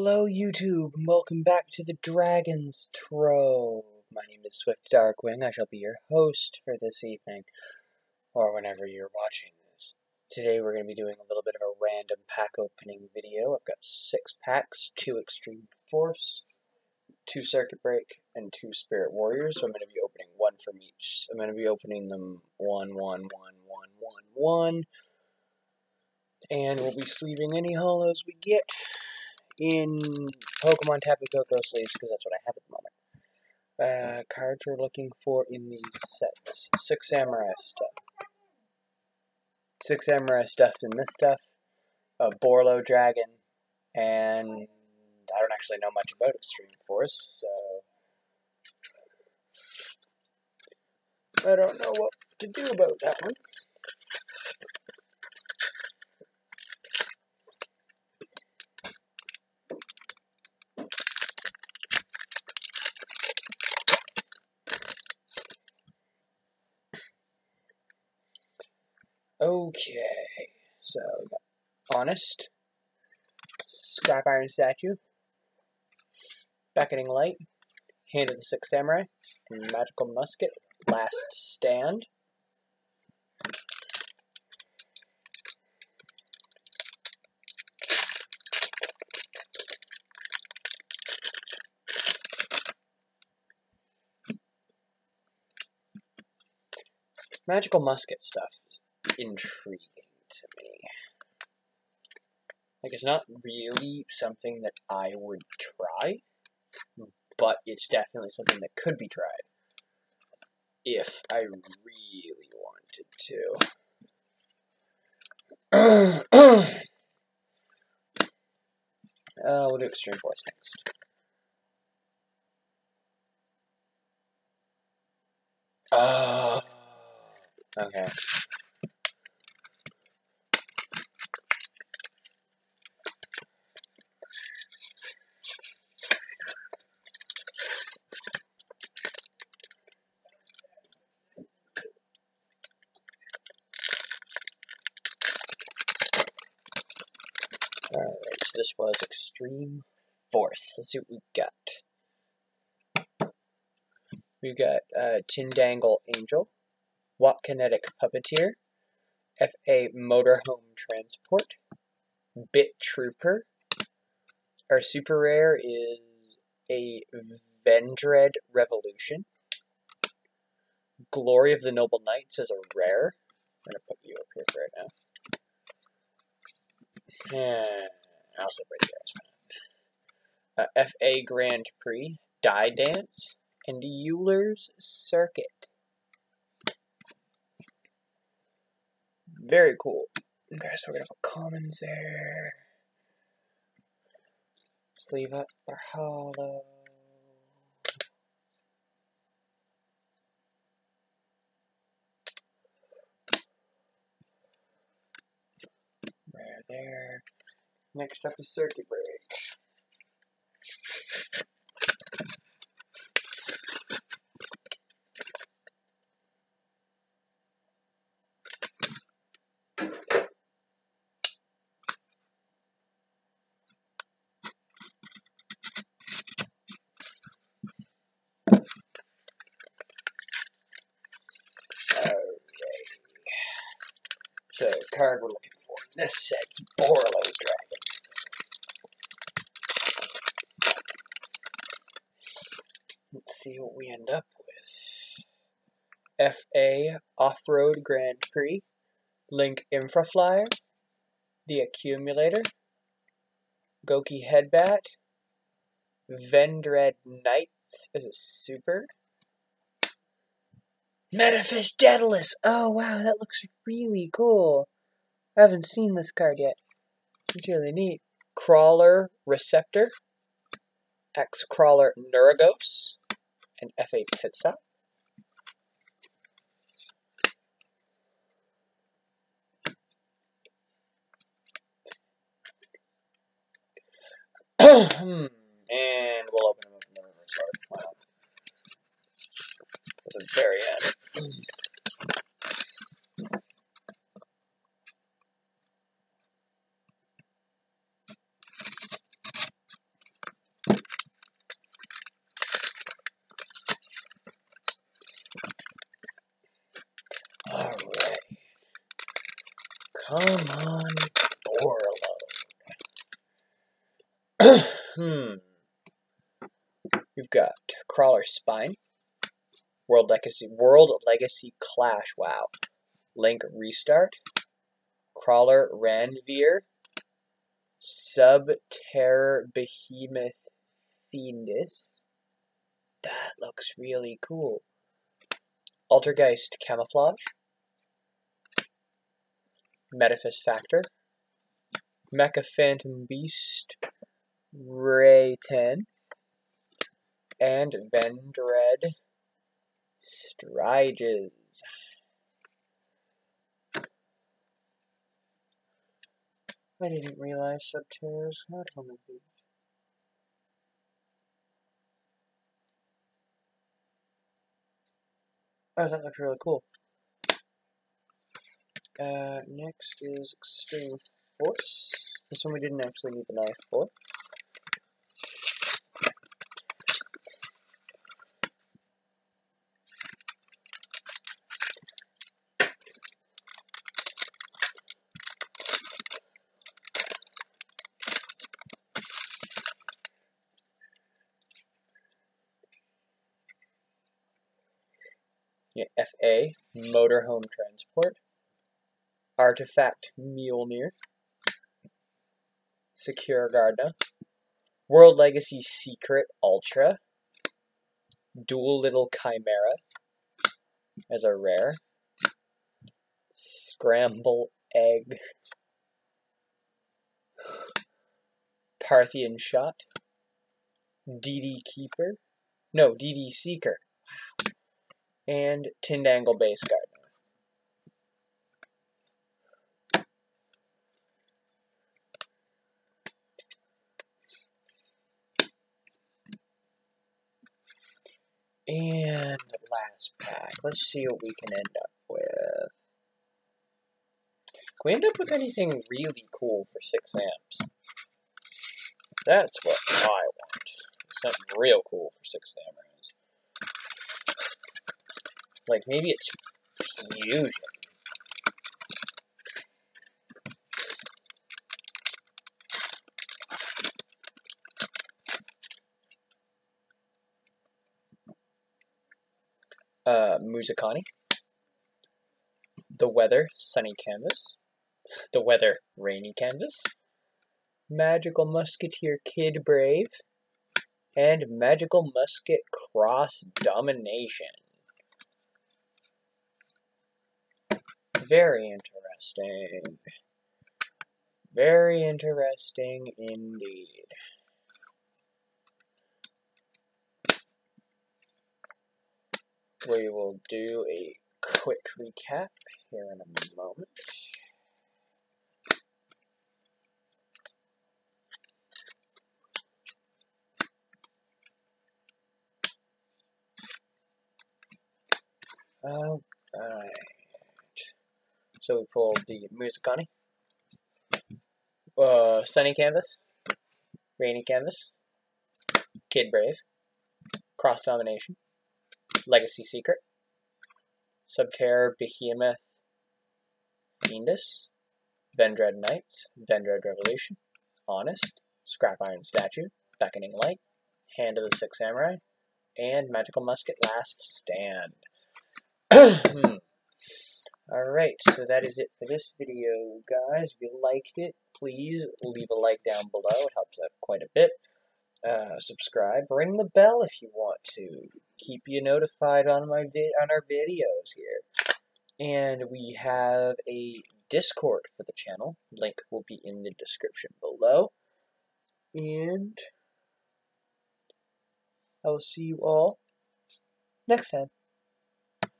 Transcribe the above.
Hello, YouTube, and welcome back to the Dragon's Trove. My name is Swift Darkwing. I shall be your host for this evening, or whenever you're watching this. Today, we're going to be doing a little bit of a random pack opening video. I've got six packs two Extreme Force, two Circuit Break, and two Spirit Warriors. So I'm going to be opening one from each. I'm going to be opening them one, one, one, one, one, one. And we'll be sleeving any hollows we get in Pokemon Tapu Koko sleeves because that's what I have at the moment. Uh, cards we're looking for in these sets. Six Samurai stuff. Six Samurai stuff in this stuff. A Borreload Dragon. And I don't actually know much about Extreme Force, so I don't know what to do about that one. Okay, so Honest, Scrap Iron Statue, Beckoning Light, Hand of the Six Samurai, Magical Musket, Last Stand. Magical Musket stuff intriguing to me. Like, it's not really something that I would try, but it's definitely something that could be tried if I really wanted to. uh, we'll do Extreme Force next. Uh, okay. Alright, so this was Extreme Force. Let's see what we got. We got uh, Tindangle Angel, Walk Kinetic Puppeteer, FA Motorhome Transport, Bit Trooper. Our super rare is a Vendread Revolution. Glory of the Noble Knights is a rare. I'm going to put you up here for right now. And I'll separate the rest. Uh, FA Grand Prix, Die Dance, and Euler's Circuit. Very cool. Okay, so we're gonna put commons there. Sleeve up our hollow. There, there. Next up is circuit break. Okay. So, card we're looking for. This set's Borreload Dragons. Let's see what we end up with. FA Off-Road Grand Prix, Link Infraflyer, The Accumulator, Goki Headbat, Vendread Knights is a super, Metaphys Daedalus! Oh wow, that looks really cool. I haven't seen this card yet. It's really neat. Crawler Receptor, X Crawler Neuragos, and FA Pit Stop. And we'll open them up in the reverse order. At the very end. Come on, Borreload. hmm. We've got Crawler Spine, World Legacy, World Legacy Clash. Wow. Link Restart, Krawler Ranvier, Subterror Behemoth Fiendus. That looks really cool. Altergeist Camouflage, Metaphys Factor, Mecha Phantom Beast, Ray 10, and Vendread Striges. I didn't realize Subterra's not on the beach. Oh, that looks really cool. Uh, next is Extreme Force. This one we didn't actually need the knife for. Yeah, FA, Motorhome Transport. Artifact Mjolnir, Secure Gardna, World Legacy Secret Ultra, Dual Little Chimera. As a rare, Scramble Egg, Parthian Shot, DD Keeper, no, DD Seeker, and Tindangle Base Guard. And last pack. Let's see what we can end up with. Can we end up with anything really cool for 6 amps? That's what I want. Something real cool for 6 samurais. Like, maybe it's fusion. Uh, Muzakani, The Weather, Sunny Canvas, The Weather, Rainy Canvas, Magical Musketeer Kid Brave, and Magical Musket Cross Domination. Very interesting. Very interesting indeed. We will do a quick recap here in a moment. Alright. So we pulled the Muzakani, uh, Sunny Canvas, Rainy Canvas, Kid Brave, Cross Domination, Legacy Secret, Subterror Behemoth Fiendus, Vendread Knights, Vendread Revolution, Honest, Scrap Iron Statue, Beckoning Light, Hand of the Six Samurai, and Magical Musket Last Stand. Hmm. Alright, so that is it for this video, guys. If you liked it, please leave a like down below. It helps out quite a bit. Uh, subscribe, ring the bell if you want to keep you notified on my on our videos here. And we have a Discord for the channel. Link will be in the description below. And I will see you all next time.